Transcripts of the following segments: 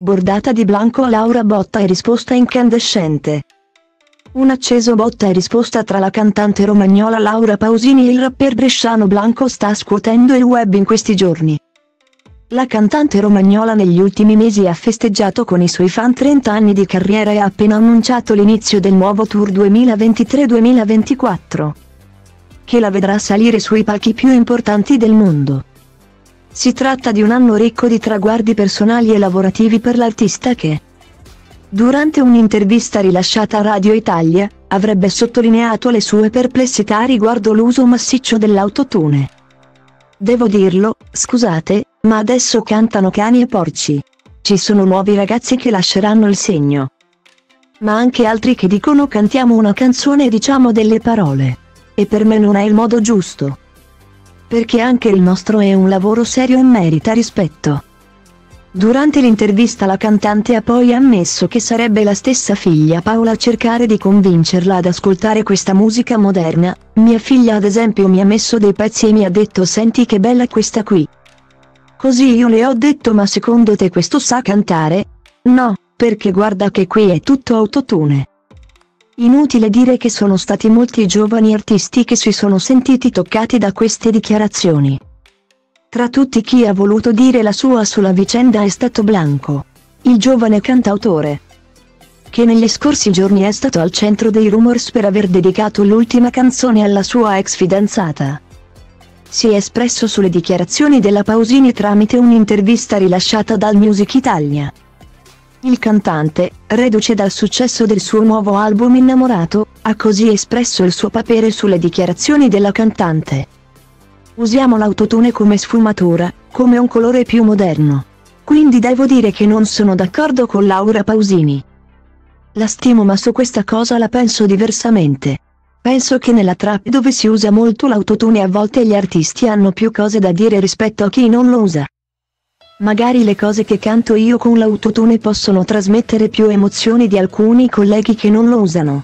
Bordata di Blanco Laura botta e risposta incandescente. Un acceso botta e risposta tra la cantante romagnola Laura Pausini e il rapper bresciano Blanco sta scuotendo il web in questi giorni. La cantante romagnola negli ultimi mesi ha festeggiato con i suoi fan 30 anni di carriera e ha appena annunciato l'inizio del nuovo tour 2023-2024, che la vedrà salire sui palchi più importanti del mondo. Si tratta di un anno ricco di traguardi personali e lavorativi per l'artista che, durante un'intervista rilasciata a Radio Italia, avrebbe sottolineato le sue perplessità riguardo l'uso massiccio dell'autotune. Devo dirlo, scusate, ma adesso cantano cani e porci. Ci sono nuovi ragazzi che lasceranno il segno. Ma anche altri che dicono cantiamo una canzone e diciamo delle parole. E per me non è il modo giusto perché anche il nostro è un lavoro serio e merita rispetto. Durante l'intervista la cantante ha poi ammesso che sarebbe la stessa figlia Paola a cercare di convincerla ad ascoltare questa musica moderna, mia figlia ad esempio mi ha messo dei pezzi e mi ha detto senti che bella questa qui. Così io le ho detto ma secondo te questo sa cantare? No, perché guarda che qui è tutto autotune. Inutile dire che sono stati molti giovani artisti che si sono sentiti toccati da queste dichiarazioni. Tra tutti chi ha voluto dire la sua sulla vicenda è stato Blanco, il giovane cantautore, che negli scorsi giorni è stato al centro dei rumors per aver dedicato l'ultima canzone alla sua ex fidanzata. Si è espresso sulle dichiarazioni della Pausini tramite un'intervista rilasciata dal Music Italia. Il cantante, reduce dal successo del suo nuovo album Innamorato, ha così espresso il suo papere sulle dichiarazioni della cantante. Usiamo l'autotune come sfumatura, come un colore più moderno. Quindi devo dire che non sono d'accordo con Laura Pausini. La stimo ma su questa cosa la penso diversamente. Penso che nella trap dove si usa molto l'autotune a volte gli artisti hanno più cose da dire rispetto a chi non lo usa. Magari le cose che canto io con l'autotune possono trasmettere più emozioni di alcuni colleghi che non lo usano.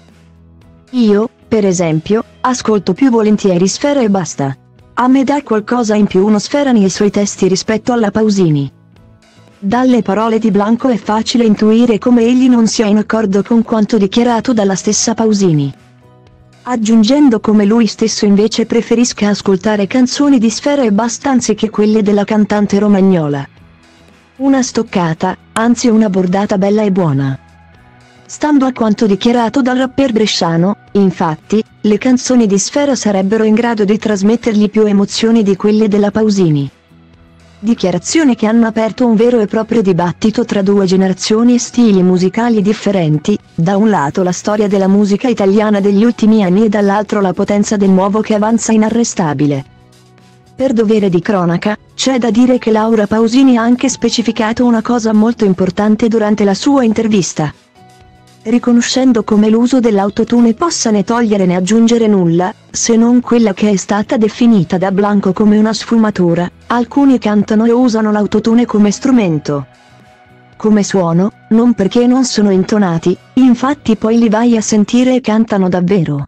Io, per esempio, ascolto più volentieri Sfera e basta. A me dà qualcosa in più uno Sfera nei suoi testi rispetto alla Pausini. Dalle parole di Blanco è facile intuire come egli non sia in accordo con quanto dichiarato dalla stessa Pausini. Aggiungendo come lui stesso invece preferisca ascoltare canzoni di Sfera e basta anziché quelle della cantante romagnola. Una stoccata, anzi una bordata bella e buona. Stando a quanto dichiarato dal rapper bresciano, infatti, le canzoni di Sfera sarebbero in grado di trasmettergli più emozioni di quelle della Pausini. Dichiarazioni che hanno aperto un vero e proprio dibattito tra due generazioni e stili musicali differenti, da un lato la storia della musica italiana degli ultimi anni e dall'altro la potenza del nuovo che avanza inarrestabile. Per dovere di cronaca, c'è da dire che Laura Pausini ha anche specificato una cosa molto importante durante la sua intervista. Riconoscendo come l'uso dell'autotune possa né togliere né aggiungere nulla, se non quella che è stata definita da Blanco come una sfumatura, alcuni cantano e usano l'autotune come strumento. Come suono, non perché non sono intonati, infatti poi li vai a sentire e cantano davvero.